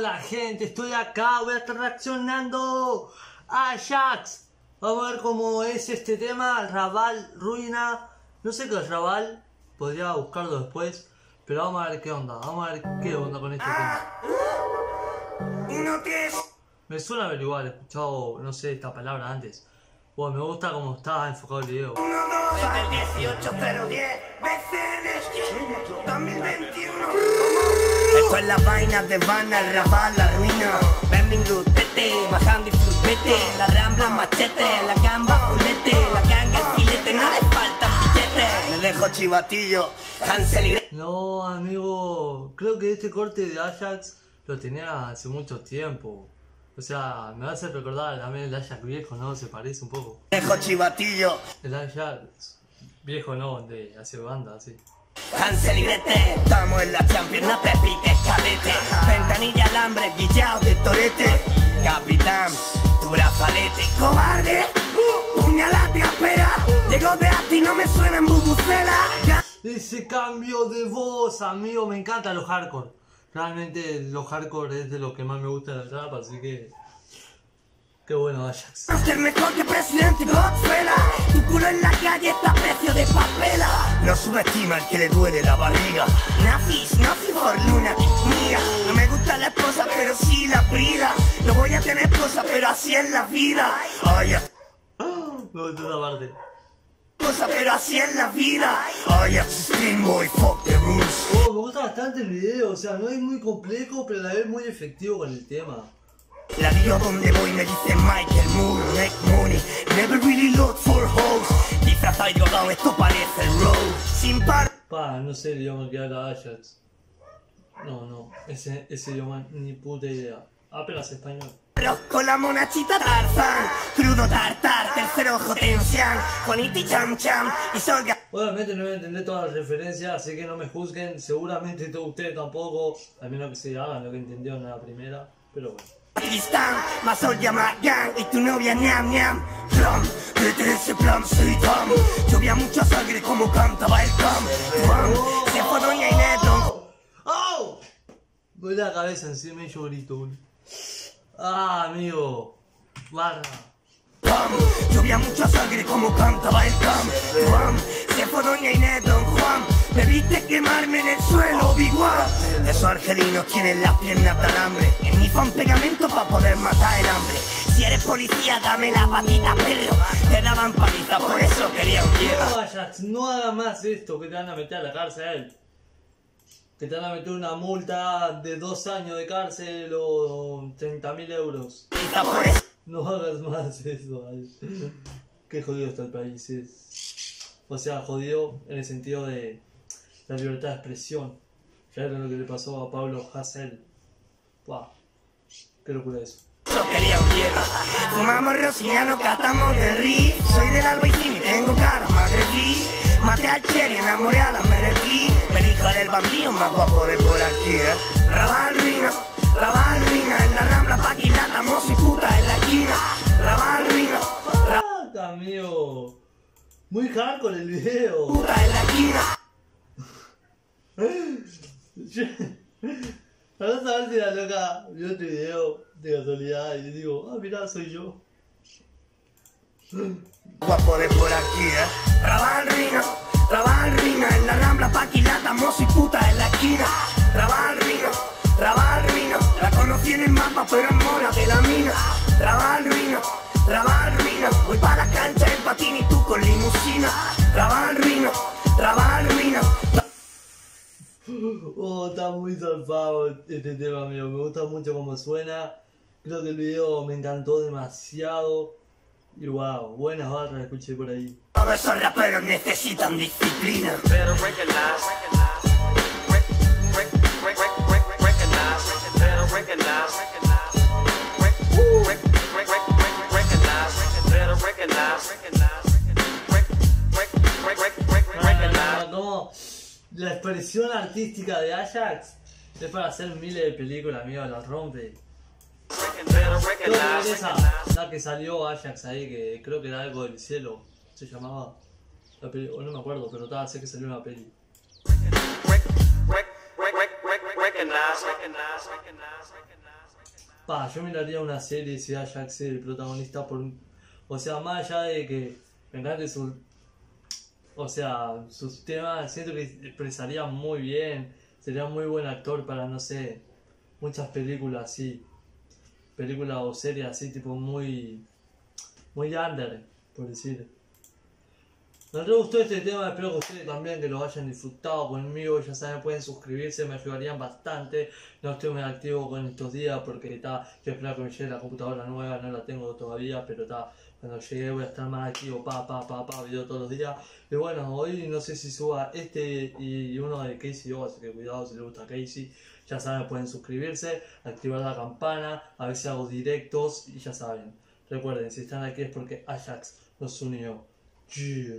Hola gente, estoy acá, voy a estar reaccionando a Jax. Vamos a ver cómo es este tema, Raval Ruina. No sé qué es Raval, podría buscarlo después, pero vamos a ver qué onda, vamos a ver qué onda con este tema. Me suena averiguar, he escuchado, no sé, esta palabra antes. Bueno, me gusta cómo está enfocado el video. 1, 2, el 18, 0, 10, BCN, 2021. Esto es la vaina de Vanna, el Raval, la ruina. Benvingut, tete, bajando y flutete. La rambla, machete, la gamba, fulete. La ganga, filete, no le falta billete. Me dejo chivatillo, Hansel y. No, amigo, creo que este corte de Ajax lo tenía hace mucho tiempo. O sea, me hace recordar también el Ajax viejo, ¿no? Se parece un poco. Dejo chivatillo, El Ajax viejo, ¿no? De hace banda, así. Hansel y Gretel. Estamos en la Champions, no te piques, cadete. Ventanilla, alambre, guillao de torete. Capitán, tu brazalete. Cobarde, puñalate, espera. Llegó de ti, no me suena en bubucela. Ese cambio de voz, amigo, me encantan los hardcore. Realmente los hardcore es de lo que más me gusta del rap, así que... Qué bueno Ajax. Ser mejor que presidente Godzilla. Tu culo en la calle está a precio de papela. No subestima al que le duele la barriga. Nazis, nazi por luna Mira, no me gusta la esposa pero sí la vida No voy a tener esposa pero así es la vida. Ay, Me gusta esa parte. esposa pero así es la vida. Ay, Stream Boy, fuck the rules. Oh, me gusta bastante el video, o sea, no es muy complejo, pero a la vez muy efectivo con el tema. La lío donde voy me dice Michael Moore Make money, never really look for hoes Disfrazado y drogado, esto parece el road Sin par Pa, no sé el idioma que habla Ajax. No, no, ese, ese idioma ni puta idea. Apenas español. Con la monachita Tarzán, crudo tartar, tercer ojo tensión, Juaniti cham cham y Solga Obviamente no voy a entender todas las referencias, así que no me juzguen. Seguramente todos ustedes tampoco, a menos que se hagan lo que entendieron a la primera. Pero bueno. Sol llama gang y tu novia ñam ñam. Ram, ese plan soy Tom. Llovía mucha sangre como cantaba el Cam. Juan, se fue Doña Inés, ¡Oh! Voy la cabeza encima y yo grito. Ah, amigo. Barra. Juan, llovía mucha sangre como cantaba el Cam. Juan, se fue Doña Inés, don Juan. Me viste quemarme en el suelo, Biguá. Esos argelinos tienen las piernas de alambre. En mi fan policía, dame la patita, perro. Te daban paliza, por eso quería un. No, Ajax, no hagas más esto que te van a meter a la cárcel. Que te van a meter una multa de dos años de cárcel o 30 mil euros. No hagas más eso. ay. Qué jodido está el país. Es. O sea, jodido en el sentido de la libertad de expresión. Ya era lo que le pasó a Pablo Hassel. Buah, qué locura eso. quería un Fumamos rosillano, catamos de ri. Soy del Albaicín y tengo cara magrebí. Maté al cherry, enamoré a la merequí. El hijo del bambino más guapo de por aquí, eh. Ruina, Raval ruina. En la rambla paquilata, mozo y puta en la esquina. Raval ruina, Ah, amigo. Muy hardcore el video. puta en la esquina. Para saber si la loca vio este video de casualidad y digo, ah, mira, soy yo. Guapo de por aquí, eh. Raval ruina, Raval ruina. En la rambla paquilata, mozo y puta en la esquina. Raval ruina, Raval ruina. La conocí en el mapa, pero es mona de la mina. Raval ruina, Raval ruina. Voy para la cancha en patín y tú con limusina. Raval ruina, Raval ruina. Oh, está muy zarpado este tema, amigo. Me gusta mucho cómo suena. Creo que el video me encantó demasiado. Y wow, buenas barras escuché por ahí. Todos esos raperos necesitan disciplina. Como la expresión artística de Ajax es para hacer miles de películas, amigo, la rompe. Creo que esa, la que salió Ajax ahí, que creo que era algo del cielo, se llamaba. La peli, o no me acuerdo, pero tal, sé que salió una peli. Pa, yo miraría una serie si Ajax es el protagonista por... O sea, más allá de que me encante su... O sea, sus temas, siento que expresaría muy bien. Sería muy buen actor para, no sé, muchas películas así. Películas o series así, tipo muy... Muy under, por decir. Me re gustó este tema, espero que ustedes también que lo hayan disfrutado conmigo, ya saben, pueden suscribirse, me ayudarían bastante. No estoy muy activo con estos días porque está, quiero esperar que me llegue la computadora nueva, no la tengo todavía, pero está, cuando llegue voy a estar más activo, pa, pa, pa, pa, video todos los días. Y bueno, hoy no sé si suba este y uno de Casey O, así que cuidado si les gusta Casey. Ya saben, pueden suscribirse, activar la campana, a ver si hago directos y ya saben. Recuerden, si están aquí es porque Ajax nos unió. Yeah.